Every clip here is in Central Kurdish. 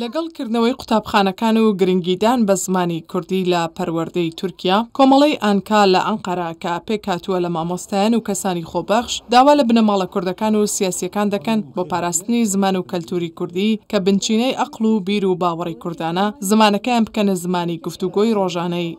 لەگەڵ کردنەوەی قوتابخانەکان و گرنگیدان بە زمانی کوردی لە پەروەردەی تورکیا، کۆمەڵەی ئانکا لە ئەنقەرە کە پێکهاتووە لە مامۆستایان و کەسانی خۆبەخش، داوا لە بنەماڵە کوردەکان و سیاسییەکان دەکەن بۆ پاراستنی زمان و کەلتووری کوردی کە بنچینەی ئەقڵ و بیر و باوەڕی کوردانە، زمانەکەیان بکەنە زمانی گفتوگۆی ڕۆژانەی.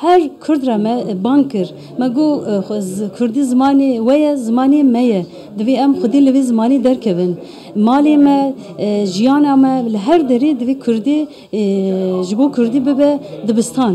هەر کورد را مە بانگ کر مە گو خز کوردی زمانێ وەیە زمانێ مە یە دەبێ ئەم خودێ لە وێ زمانێ دەر کە بن مالێ مە ژیانا مە لە هەر دەرێ دەبێ کوردێ ژ بۆ کوردی ببە دبستان.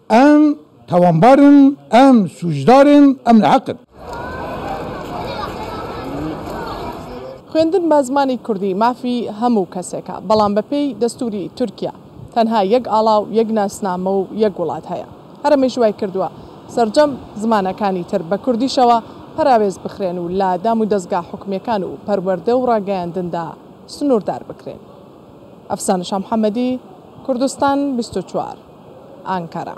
ئەم تاوانبارن، ئەم سووچدارن، ئەم ناحەقن. خوێندن بە زمانی کوردی مافی هەموو کەسێکە، بەڵام بەپێی دەستووری تورکیا تەنها یەک ئاڵا و یەک ناسنامە و یەک وڵات هەیە. هەرەمەیش وایکردووە سەرجەم زمانەکانی تر بە کوردیشەوە پەراوێز بخرێن و لە دامودەزگا حکومییەکان و پەروەردە و ڕاگەیاندندا سنووردار بکرێن. ئەفسانە شامحەمەدی، کوردستان بیست و چوار، ئانکەرە.